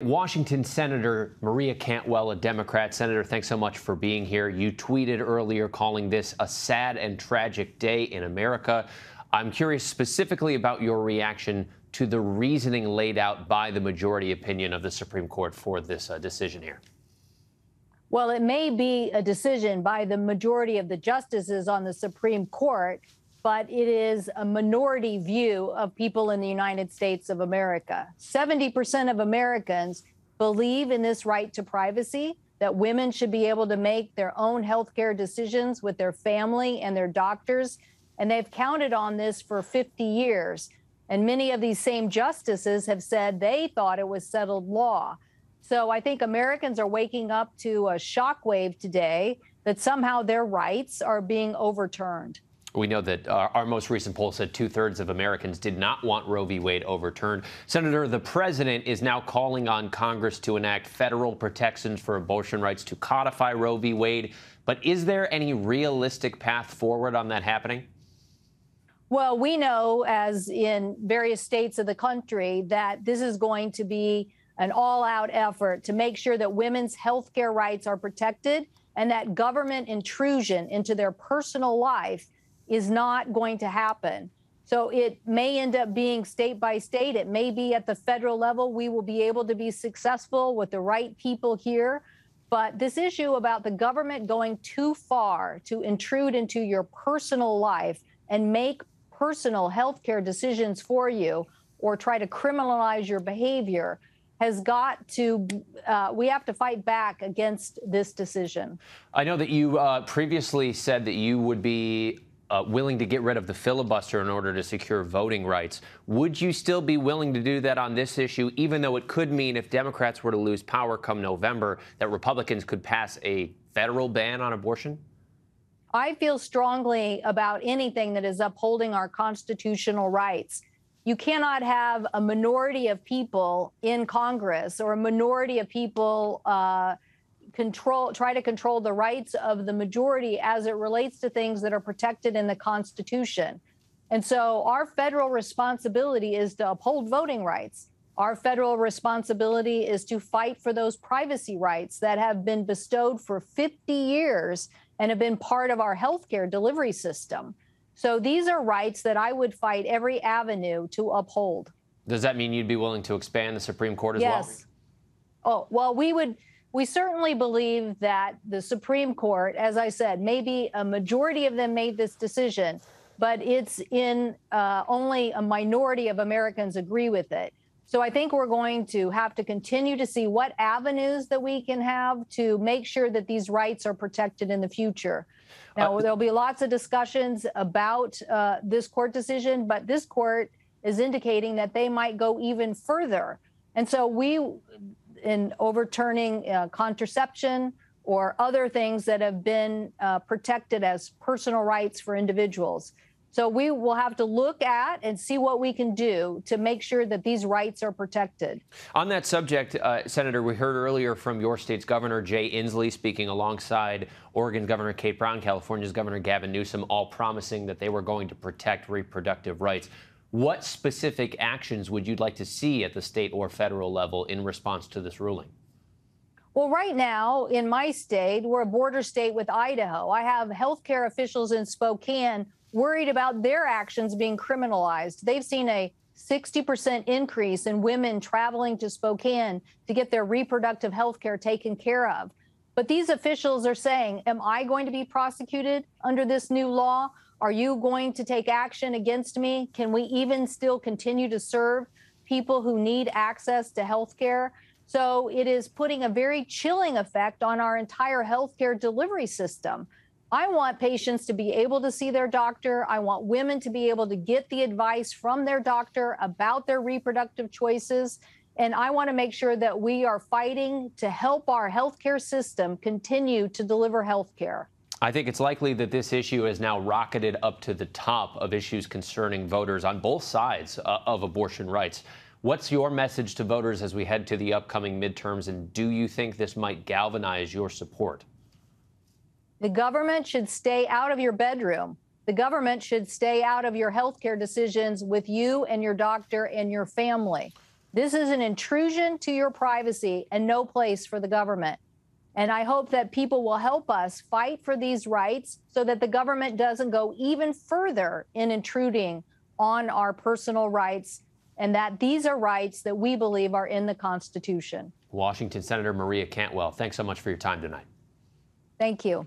Washington Senator Maria Cantwell, a Democrat. Senator, thanks so much for being here. You tweeted earlier calling this a sad and tragic day in America. I'm curious specifically about your reaction to the reasoning laid out by the majority opinion of the Supreme Court for this uh, decision here. Well, it may be a decision by the majority of the justices on the Supreme Court but it is a minority view of people in the United States of America. 70% of Americans believe in this right to privacy, that women should be able to make their own healthcare decisions with their family and their doctors. And they've counted on this for 50 years. And many of these same justices have said they thought it was settled law. So I think Americans are waking up to a shockwave today that somehow their rights are being overturned. We know that our, our, most recent poll said two thirds of Americans did not want Roe v. Wade overturned. Senator, the president is now calling on Congress to enact federal protections for abortion rights to codify Roe v. Wade. But is there any realistic path forward on that happening? Well, we know, as in various states of the country, that this is going to be an all out effort to make sure that women's health care rights are protected and that government intrusion into their personal life is not going to happen. So it may end up being state by state. It may be at the federal level. We will be able to be successful with the right people here. But this issue about the government going too far to intrude into your personal life and make personal health care decisions for you or try to criminalize your behavior has got to, uh, we have to fight back against this decision. I know that you uh, previously said that you would be uh, willing to get rid of the filibuster in order to secure voting rights. Would you still be willing to do that on this issue, even though it could mean if Democrats were to lose power come November, that Republicans could pass a federal ban on abortion? I feel strongly about anything that is upholding our constitutional rights. You cannot have a minority of people in Congress or a minority of people. Uh, control try to control the rights of the majority as it relates to things that are protected in the constitution. And so our federal responsibility is to uphold voting rights. Our federal responsibility is to fight for those privacy rights that have been bestowed for 50 years and have been part of our healthcare delivery system. So these are rights that i would fight every avenue to uphold. Does that mean you'd be willing to expand the supreme court as yes. well oh well we would we certainly believe that the Supreme Court, as I said, maybe a majority of them made this decision, but it's in uh, only a minority of Americans agree with it. So I think we're going to have to continue to see what avenues that we can have to make sure that these rights are protected in the future. Now, uh, there'll be lots of discussions about uh, this court decision, but this court is indicating that they might go even further. And so we in overturning uh, contraception or other things that have been uh, protected as personal rights for individuals. So we will have to look at and see what we can do to make sure that these rights are protected. On that subject, uh, Senator, we heard earlier from your state's governor, Jay Inslee, speaking alongside Oregon's Governor Kate Brown, California's Governor Gavin Newsom, all promising that they were going to protect reproductive rights. What specific actions would you like to see at the state or federal level in response to this ruling? Well, right now in my state, we're a border state with Idaho. I have healthcare officials in Spokane worried about their actions being criminalized. They've seen a 60% increase in women traveling to Spokane to get their reproductive health care taken care of. But these officials are saying, Am I going to be prosecuted under this new law? Are you going to take action against me? Can we even still continue to serve people who need access to health care? So it is putting a very chilling effect on our entire healthcare delivery system. I want patients to be able to see their doctor. I want women to be able to get the advice from their doctor about their reproductive choices. And I want to make sure that we are fighting to help our healthcare system continue to deliver healthcare. I think it's likely that this issue has now rocketed up to the top of issues concerning voters on both sides uh, of abortion rights. What's your message to voters as we head to the upcoming midterms, and do you think this might galvanize your support? The government should stay out of your bedroom. The government should stay out of your health care decisions with you and your doctor and your family. This is an intrusion to your privacy and no place for the government. And I hope that people will help us fight for these rights so that the government doesn't go even further in intruding on our personal rights and that these are rights that we believe are in the Constitution. Washington Senator Maria Cantwell, thanks so much for your time tonight. Thank you.